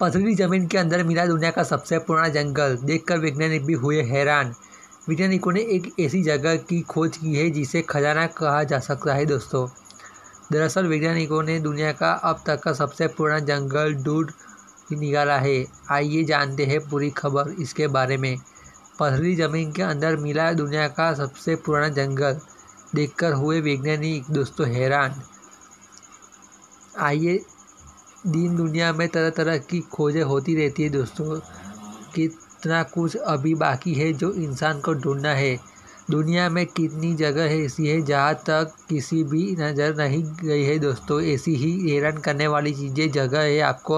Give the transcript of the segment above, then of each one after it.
पथरीली ज़मीन के अंदर मिला दुनिया का सबसे पुराना जंगल। देखकर वैज्ञानिक भी हुए हैरान। वैज्ञानिकों ने एक ऐसी जगह की खोज की है, जिसे खजाना कहा जा सकता है, दोस्तों। दरअसल, वैज्ञानिकों ने दुनिया का अब तक का सबसे पुराना जंगल ढूंढ निकाला है। आइए जानते हैं पूरी खबर इसके बारे में। पथरीली ज़मीन के अंदर मिला दुनिया का सबसे पुराना जंगल। देखकर हुए वैज्ञानिक दोस्तों हैरान। आइए दिन दुनिया में तरह तरह की खोजें होती रहती है दोस्तों। कितना कुछ अभी बाकी है जो इंसान को ढूंढना है। दुनिया में कितनी जगह ऐसी है जहाँ तक किसी भी नज़र नहीं गई है दोस्तों। ऐसी ही हैरान करने वाली चीज़ें, जगह है, आपको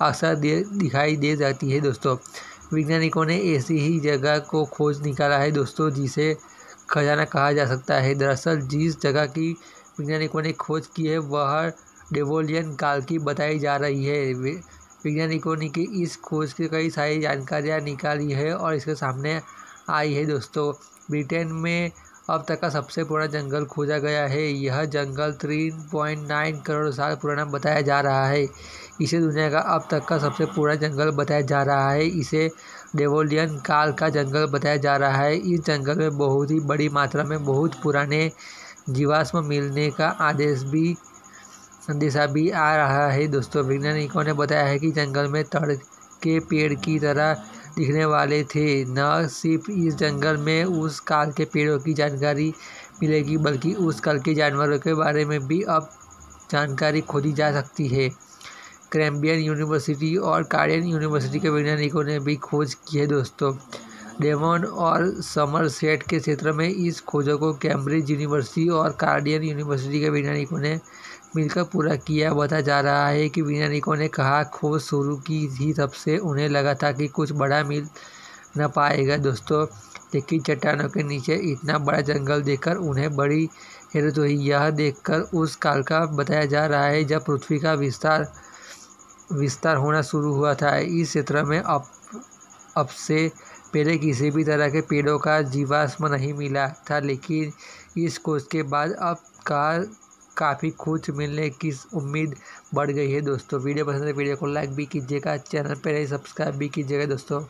अक्सर दे, दिखाई दे जाती है दोस्तों। वैज्ञानिकों ने ऐसी ही जगह को खोज निकाला है दोस्तों, जिसे खजाना कहा जा सकता है। दरअसल, जिस जगह की वैज्ञानिकों ने खोज की है, वह डेवोलियन काल की बताई जा रही है। वैज्ञानिकों ने की इस खोज की कई सारी जानकारियाँ निकाली है और इसके सामने आई है दोस्तों। ब्रिटेन में अब तक का सबसे पुराना जंगल खोजा गया है। यह जंगल तीन पॉइंट नाइन करोड़ साल पुराना बताया जा रहा है। इसे दुनिया का अब तक का सबसे पुराना जंगल बताया जा रहा है। इसे डेवोलियन काल का जंगल बताया जा रहा है। इस जंगल में बहुत ही बड़ी मात्रा में बहुत पुराने जीवाश्म मिलने का आदेश भी संदेशा भी आ रहा है। दोस्तों, वैज्ञानिकों ने बताया है कि जंगल में तड़ के पेड़ की तरह दिखने वाले थे। न सिर्फ़ इस जंगल में उस काल के पेड़ों की जानकारी मिलेगी, बल्कि उस काल के जानवरों के बारे में भी अब जानकारी खोजी जा सकती है। क्रैम्बियन यूनिवर्सिटी और कार्डियन यूनिवर्सिटी के वैज्ञानिकों ने भी खोज की है। दोस्तों, डेमोन और समरसेट के क्षेत्र में इस खोजों को कैम्ब्रिज यूनिवर्सिटी और कार्डियन यूनिवर्सिटी के वैज्ञानिकों ने मिलकर पूरा किया बताया जा रहा है कि वैज्ञानिकों ने कहा खोज शुरू की थी तब से उन्हें लगा था कि कुछ बड़ा मिल न पाएगा दोस्तों। लेकिन चट्टानों के नीचे इतना बड़ा जंगल देखकर उन्हें बड़ी हैरत हुई। यह देखकर उस काल का बताया जा रहा है जब पृथ्वी का विस्तार विस्तार होना शुरू हुआ था। इस क्षेत्र में अब अब से पहले किसी भी तरह के पेड़ों का जीवाश्म नहीं मिला था, लेकिन इस खोज के बाद अब का काफ़ी कुछ मिलने की उम्मीद बढ़ गई है दोस्तों। वीडियो पसंद है वीडियो को लाइक भी कीजिएगा चैनल पर सब्सक्राइब भी कीजिएगा दोस्तों।